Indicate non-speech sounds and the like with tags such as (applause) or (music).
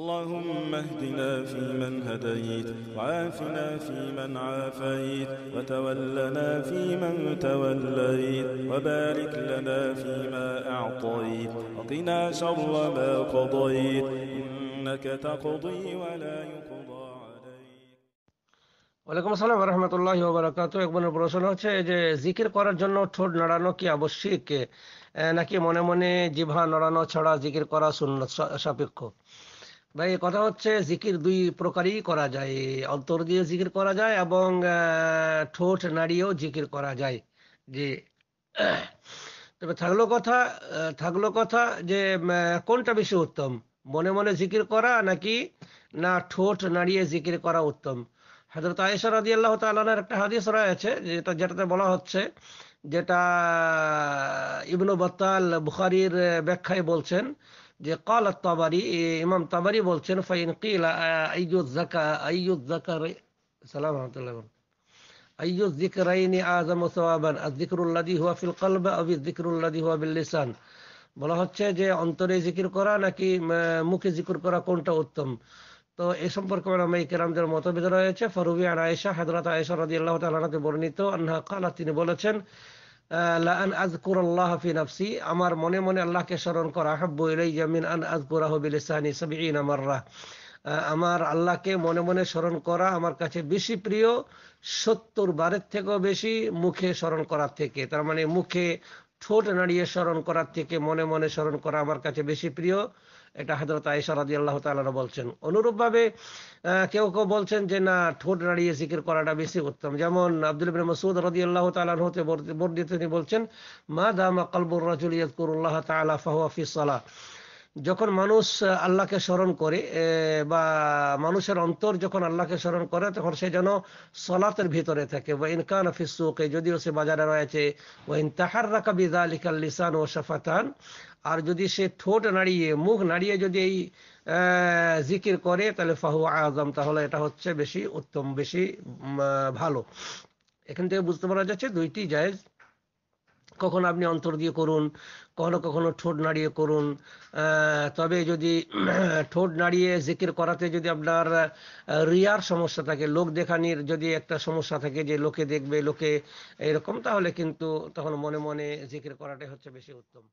اللهم اهدنا فيمن هديت وعافنا فيمن عافيت وتولنا فيمن توليت وبارك لنا فيما أعطيت وقنا شر ما قضيت إنك تقضي ولا يقضى عليك ওয়ালাইকুম আসসালাম রহমতুল্লাহ বারাকাতু এক বোনের প্রশ্ন হচ্ছে এই যে জিকির করার জন্য ঠোঁট নাড়ানো কি আবশ্যিক এ, নাকি মনে মনে জিভা নাড়ানো ছাড়া জিকির করা সুন্নত সা- সাপেক্ষ ভাই কথা হচ্ছে, জিকির দুই প্রকারই করা যায়। অন্তর দিয়ে জিকির করা যায় এবং ঠোঁট নাড়িয়েও জিকির করা যায়। যে, তবে থাকল কথা থাকল কথা যে কোনটা বেশি উত্তম? মনে মনে জিকির করা নাকি না ঠোঁট নাড়িয়ে জিকির করা উত্তম? হজরত আয়েশা রাজি আল্লাহ তালার একটা হাদিস রয়েছে, যেটা, যেটাতে বলা হচ্ছে, যেটা ইবনু বাত্তাল বুখারির ব্যাখ্যায় বলছেন যে কাল তাবারি ইমাম তাবারি বলছেন ফাইন কিল আইয়ুজ জাকা আইয়ুজ জাকার সালাম রহমতুল্লাহ আইয়ু যিকরাইনি আযমু সাওয়াবান আয-যিকরুল্লাযী হুয়া ফিল কলব আও আয-যিকরুল্লাযী হুয়া বিল লিসান বলা হচ্ছে যে অন্তরে জিকির করা নাকি আহ, মুখে জিকির করা কোনটা উত্তম তো এ সম্পর্কে ওলামা কেরামদের মতভেদ রয়েছে ফরুবি আর আয়েশা হযরত আয়েশা রাদিয়াল্লাহু তাআলা আনহাতে বর্ণিত আনহা قالت তিনি বলেছেন আন ফি আমার মনে মনে আল্লাহকে স্মরণ করা হাব্বু ইলাইয়া আন আযকুরাহু বিলিসানি 70 মাররা। আমার আল্লাহকে মনে মনে স্মরণ করা আমার কাছে বেশি প্রিয়, সত্তর বারের থেকেও বেশি মুখে স্মরণ করার থেকে। তার মানে মুখে ঠোঁট নাড়িয়ে স্মরণ করার থেকে মনে মনে স্মরণ করা আমার কাছে বেশি প্রিয়। এটা হজরত আয়েশা রাজি আল্লাহ তাআলা বলছেন। অনুরূপভাবে কেউ কেউ বলছেন যে, না, ঠোঁট নাড়িয়ে জিকির করাটা বেশি উত্তম। যেমন আব্দুল ইবনে মাসউদ রাদিয়াল্লাহু তাআলা হতে বর্ণিত তিনি বলছেন, মা দামা কলবুর রাজুল ইয়াযকুরুল্লাহ তাআলা ফাহুয়া ফি সালাহ। যখন মানুষ আল্লাহকে স্মরণ করে বা মানুষের অন্তর যখন আল্লাহকে স্মরণ করে, তখন সে যেন সলাতের ভিতরে থাকে। ওয়া ইন কানা ফি যদিও সে বাজারে রয়েছে, ওয়া ইন তাহাররাকা বিযালিকা লিসান ওয়া শাফাতান, আর যদি সে ঠোঁট নাড়িয়ে, মুখ নাড়িয়ে যদি এই জিকির করে, তাহলে ফাহু আজম তাহলে এটা হচ্ছে বেশি উত্তম, বেশি ভালো। এখান থেকে বুঝতে পারা যাচ্ছে দুইটি জায়েজ কখনো আপনি অন্তর দিয়ে করুন, কখনো কখনো ঠোঁট নাড়িয়ে করুন। তবে যদি (clears throat) ঠোঁট নাড়িয়ে জিকির করাতে যদি আপনার রিয়ার সমস্যা থাকে, লোক দেখানির যদি একটা সমস্যা থাকে যে লোকে দেখবে, লোকে এরকম, তাহলে কিন্তু তখন মনে মনে জিকির করাটাই হচ্ছে বেশি উত্তম।